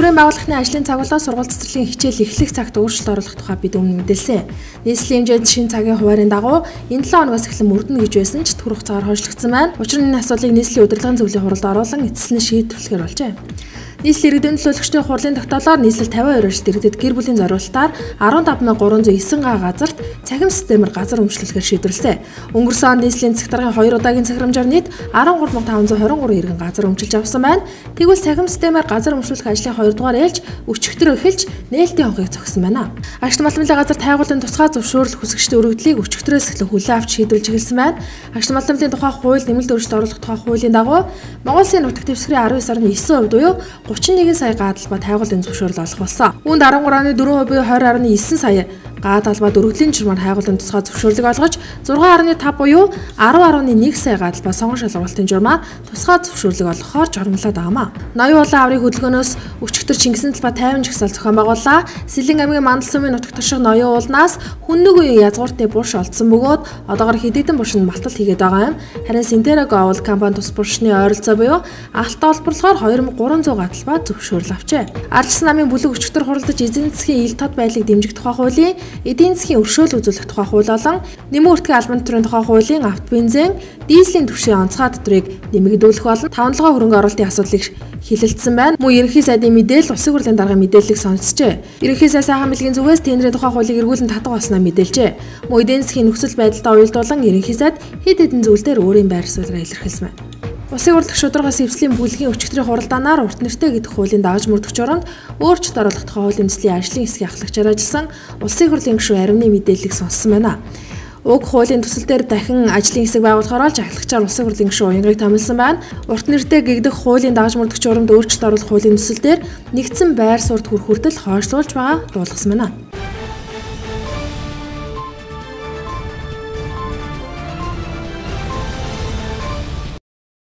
Төрийн байгууллагын ажлын цаг болоо сургууль цэцэрлэгийн хичээл эхлэх цагт өөрчлөлт оруулах тухай бид өмнө мэдээлсэн. Нийслэлийн хэмжээнд шинэ цагийн хуваарын дагуу энэ 7 хоногоос эхлэн мөрдөнө гэж байсан ч төрөх цагаар хойшлогдсон байна. Учир нь энэ асуудлыг нийслэлийн удирдлагын зөвлөлийн хуралд оруулан эцэслэн шийдвэрлэхээр болжээ. Нийслэл иргэдийн төлөөлөгчдийн хурлын тогтоолоор нийслэл 52 орчит иргэдэд гэр бүлийн зориулалтаар 15309 га газарт цахим системээр газар өмчлөлгөөр шийдвэрлэсэн. Өнгөрсөн он нийслэлийн цэг даргын 2 удаагийн цахирамжаар нийт 13523 иргэн газар өмчилж авсан байна. Тэгвэл цахим системээр газар өмчлөх ажлын 2 дугаар ээлж өчигдөр эхэлж нээлтийн хонхыг зогссон байна. Агш малмлын газар тайгуулын тусгай зөвшөөрөл хүсэгчдийн өргөдлийг өчигдрөөс эхлэн хүлээн авч шийдвэрлэж эхэлсэн байна. Агш малмлын тухай хууль нэмэлт өөрчлөлт оруулах тухай хуулийн дагуу Монгол Улсын нутаг дэвсгэрийн 19 орны 9% буюу 31 сая гадал ба тайгуулын зөвшөөрөл олох болсон. Үүнд 13.4% буюу 20.9 сая га талбад өргөдлийн журмаар хайгуулын тусгай зөвшөөрлөг олгож 6.5 буюу 10.1 сая га талбад сонгон шалгуулалтын журмаар тусгай зөвшөөрлөг олгохоор жормлоод байгаамаа. Ноён улаан аврыг хөдөлгөөнөөс өчигдөр Чингисэн талбай 50 жагсаал зохион байгууллаа. Сэлэн аймгийн Мандал сумын нутаг турших ноён уулнаас хүннэг үеийн язгууртны бурш олдсон бөгөөд одоогор хэдийдэн бурш нь малтал хийгээд байгаа юм. Харин Синтераг овол компани тус буршны ойролцоо буюу алт олборлохоор 2300 га талбай зөвшөөрөл авчээ. Ардчсан намын бүлэг өчигдөр хуралдаж эзэн засгийн ил тод байдлыг дэмжих тухай хуулийн эдийн засгийн өршөөл үзүүлэх тухай хууль болон нэмэн үртгэн албан татврын тухай хуулийн авто бензин, дизелийн түвшин онцгой татрыг нэмэгдүүлэх болон таванлагаа хөрөнгө оруулалтын асуудлыг хилэлцсэн байна. Мөн ерөнхий сайдын мэдээлэл улсын хурлын дарга мэдээллийг сонсчээ. Ерөнхий сайд сайхан мэлгийн зүгээс тендерийн тухай хуулийг эргүүлэн татах болсноо мэдээлжээ. Мөн эдийн засгийн нөхцөл байдалтай уялдуулан ерөнхий сайд хэд хэдэн зүйл дээр өөрийн байр суулраа илэрхийлсэн байна. Улсын хурлах шударгаас эвслийн бүлгийн өчигдрийн хуралдаанаар урт нэртэй гэдэх хуулийн дагаж мөрдөх журамд өөрчлөлт оруулах тухай хуулийн төслийн ажлын хэсгийн ахлагчаар ажилласан улсын хурлын гишүүн аримны мэдээллийг сонссон байна. Уг хуулийн төсөл дээр дахин ажлын хэсэг байгуулахаар олж ахлагчаар улсын хурлын гишүүн уянгыг томилсон байна. Урт нэртэй гэгдэх хуулийн дагаж мөрдөх журамд өөрчлөлт оруулах хуулийн төсөл дээр нэгдсэн байр суурьд хүрх хүртэл хойшлуулж байгаа дуулгасан байна.